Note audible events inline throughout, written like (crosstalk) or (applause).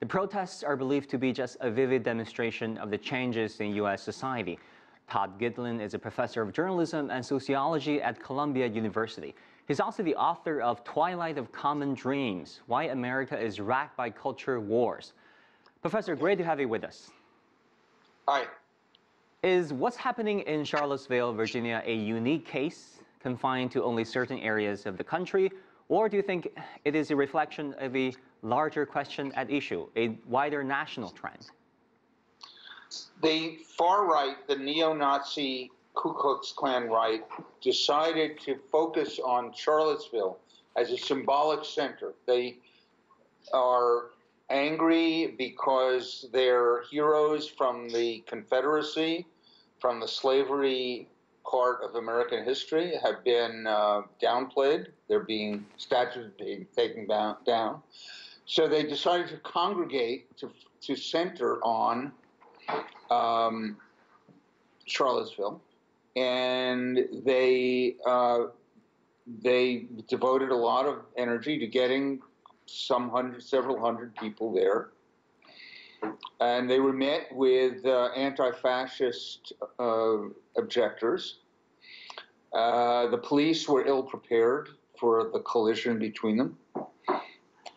The protests are believed to be just a vivid demonstration of the changes in U.S. society. Todd Gitlin is a professor of journalism and sociology at Columbia University. He's also the author of Twilight of Common Dreams Why America is Racked by Culture Wars. Professor, great to have you with us. Hi. Is what's happening in Charlottesville, Virginia, a unique case confined to only certain areas of the country? Or do you think it is a reflection of a larger question at issue, a wider national trend? The far right, the neo Nazi Ku Klux Klan right, decided to focus on Charlottesville as a symbolic center. They are angry because their heroes from the Confederacy, from the slavery part of American history, have been uh, downplayed. They're being statues being taken down. down. So they decided to congregate to, to center on um, Charlottesville, and they uh, they devoted a lot of energy to getting some hundred, several hundred people there, and they were met with uh, anti-fascist uh, objectors. Uh, the police were ill prepared for the collision between them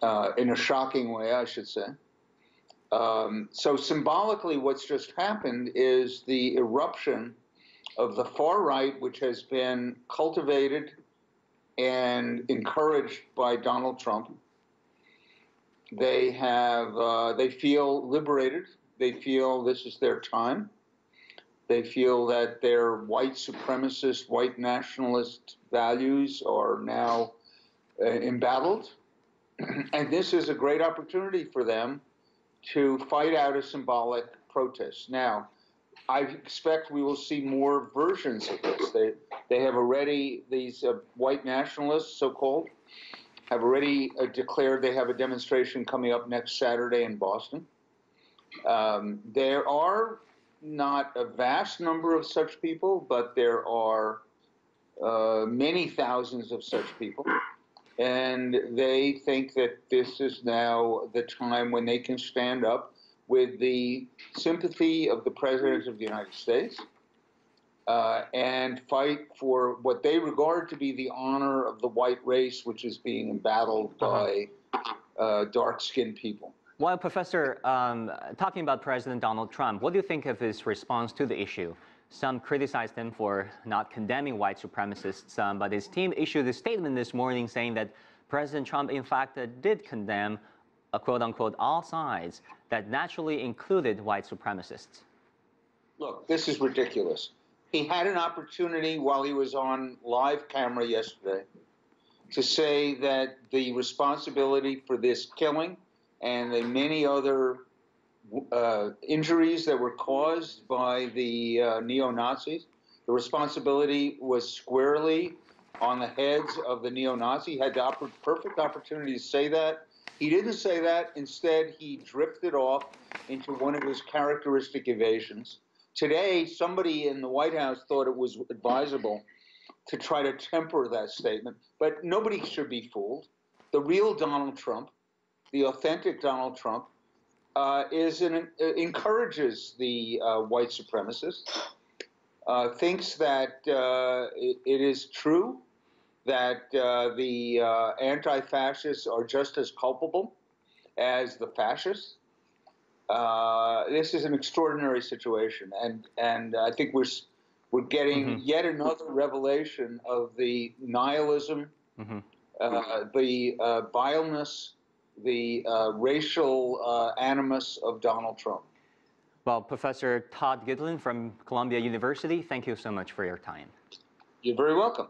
uh, in a shocking way, I should say. Um, so symbolically, what's just happened is the eruption of the far right, which has been cultivated and encouraged by Donald Trump. They have, uh, they feel liberated. They feel this is their time. They feel that their white supremacist, white nationalist values are now uh, embattled (clears throat) and this is a great opportunity for them to fight out a symbolic protest. Now, I expect we will see more versions of this. They, they have already, these uh, white nationalists, so called, have already uh, declared they have a demonstration coming up next Saturday in Boston. Um, there are not a vast number of such people, but there are uh, many thousands of such people and they think that this is now the time when they can stand up with the sympathy of the President of the United States uh, and fight for what they regard to be the honor of the white race, which is being embattled uh-huh. by uh, dark skinned people. Well, Professor, um, talking about President Donald Trump, what do you think of his response to the issue? Some criticized him for not condemning white supremacists, um, but his team issued a statement this morning saying that President Trump, in fact, uh, did condemn, uh, quote unquote, all sides that naturally included white supremacists. Look, this is ridiculous. He had an opportunity while he was on live camera yesterday to say that the responsibility for this killing and the many other uh, injuries that were caused by the uh, neo Nazis. The responsibility was squarely on the heads of the neo Nazi. He had the perfect opportunity to say that. He didn't say that. Instead, he drifted off into one of his characteristic evasions. Today, somebody in the White House thought it was advisable to try to temper that statement, but nobody should be fooled. The real Donald Trump, the authentic Donald Trump, uh, is an, uh, encourages the uh, white supremacists, uh, thinks that uh, it, it is true that uh, the anti-fascists are just as culpable as the fascists. this is an extraordinary situation, and and I think we're we're getting mm-hmm. yet another revelation of the nihilism, mm-hmm. the vileness the uh, racial uh, animus of Donald Trump. Well, Professor Todd Gitlin from Columbia University, thank you so much for your time. You're very welcome.